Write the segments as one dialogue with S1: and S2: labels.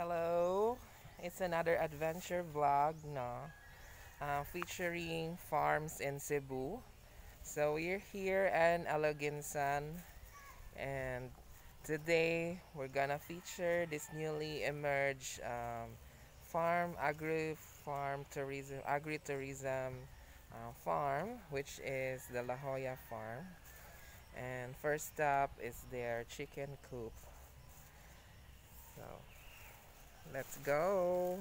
S1: Hello, it's another adventure vlog, no, uh, featuring farms in Cebu. So we're here in Aloginsan, and today we're gonna feature this newly emerged um, farm, agri farm tourism, agri tourism uh, farm, which is the La Jolla farm. And first up is their chicken coop. So let's go.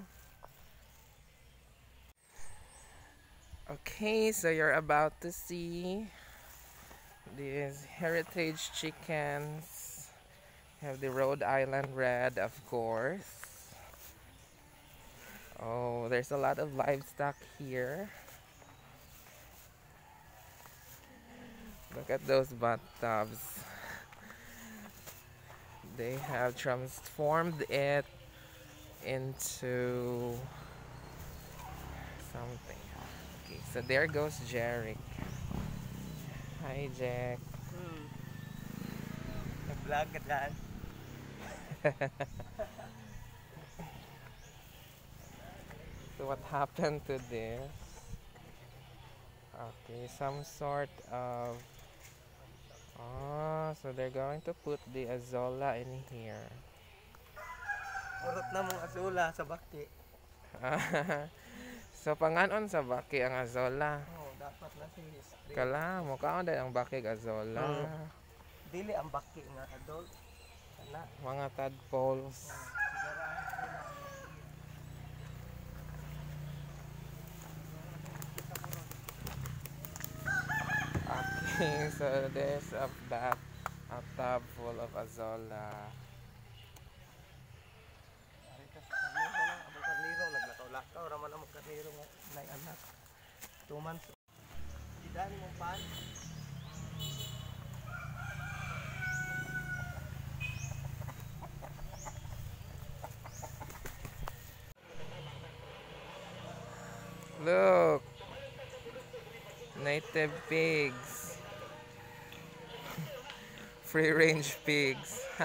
S1: Okay, so you're about to see these heritage chickens. Have the Rhode Island Red, of course. Oh, there's a lot of livestock here. Look at those bathtubs. They have transformed it into something. Okay, so there goes Jerick. Hi, Jack.
S2: Hmm. Nag-vlog ka dyan.
S1: So what happened to this? Okay, some sort of Ah, so they're going to put the azola in here.
S2: Urot na mong asula sa baki.
S1: so panganon sa baki ang azola.
S2: Oo, dapat na si history.
S1: Kala mo kaon din ang baki azola.
S2: Mm. Dili ang baki nga adult. Kana.
S1: Mga tadpoles. Okay, so there's a bat, a tub full of azola.
S2: Ari ka sa karniro lang. Abang karniro. Naglakaw-lakaw. Raman ang karniro nga. Nay anak. Two months. Didani mong pan.
S1: Look! Native pigs. Free range pigs.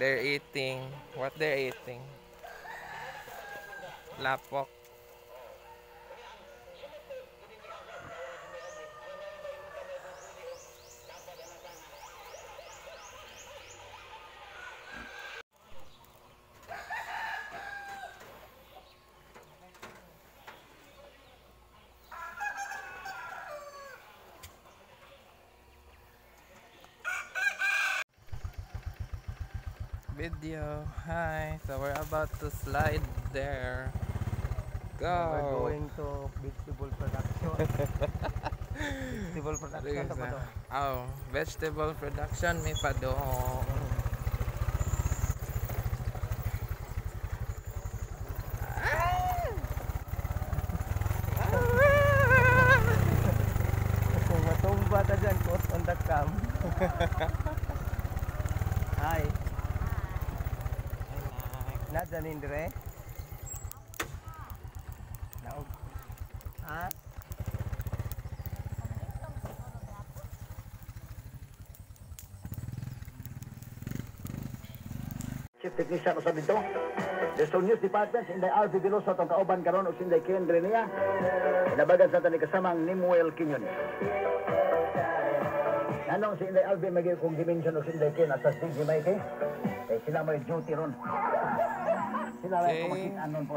S1: they're eating. What they're eating? Video. Hi. So we're about to slide there.
S2: We're
S1: Go.
S2: going to vegetable production. vegetable production ba to?
S1: Oh, vegetable production may pa doon.
S2: Kung matumba ta dyan, quote on the cam. Hi. Nada nindre? Naog. Ha?
S3: Chief Technician usab dito. Desol News Department sa Inday RV Veloso atong kauban karon og Inday Ken Grenia. Inabagan sa tani kasamang Nimuel Kinyon. Anong si Inday RV magi kung dimension og Inday Ken at sa stage may kay? Kay sila may duty ron. Sila lang
S1: Okay.
S3: okay. kumakit anon po.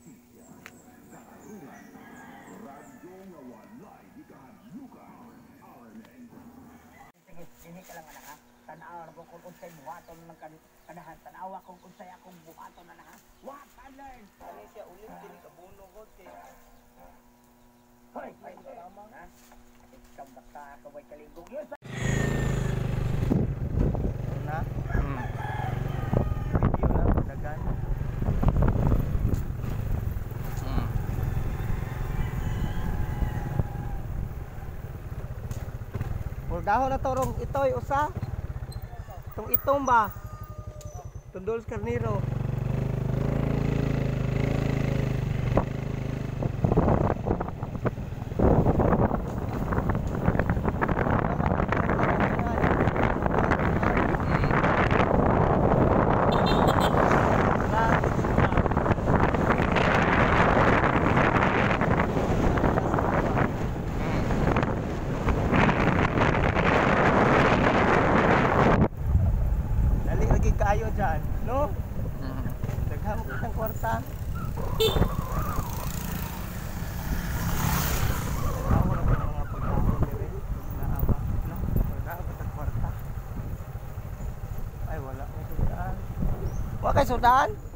S3: nahibayon ng layo ng Diyos. May buntag Pilipinas, Tata, RMN.
S4: sige, hindi ka lang anak ha. Tanaw na ko kung unsay buhaton ng kan- kanahan. Tanawa kung unsay akong buhaton na ha. I learn?
S2: Ani siya ulit kini kabuno ko kay
S4: Hoy, na. Ikaw bata ka way kalingkog. Yun sa
S2: na.
S1: Mm.
S2: Dahon na to itoy usa. Itong itomba. Tundol karniro. Huwag kayo sundaan.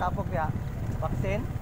S2: tapok niya, vaccine.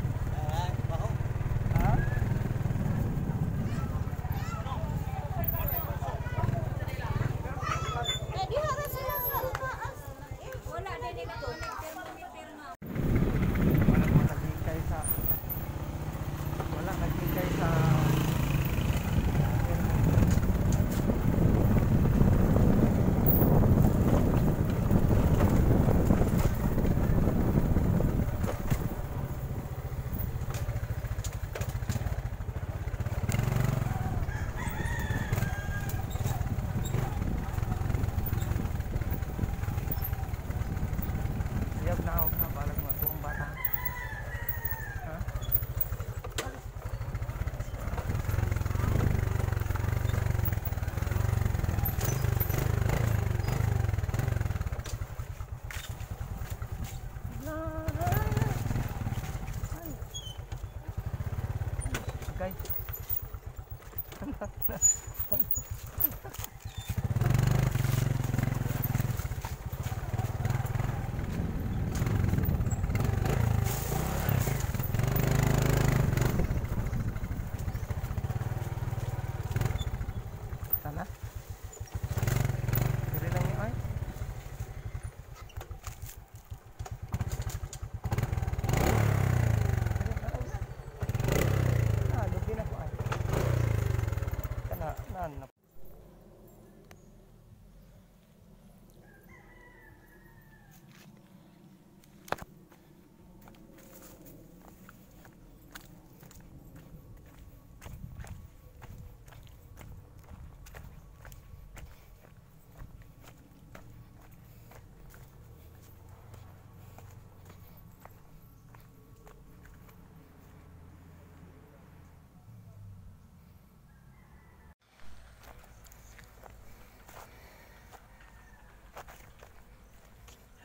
S2: Bye.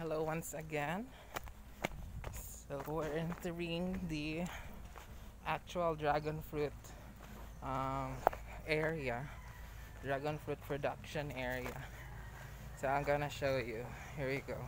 S1: Hello once again. So we're entering the actual dragon fruit um, area, dragon fruit production area. So I'm gonna show you. Here we go.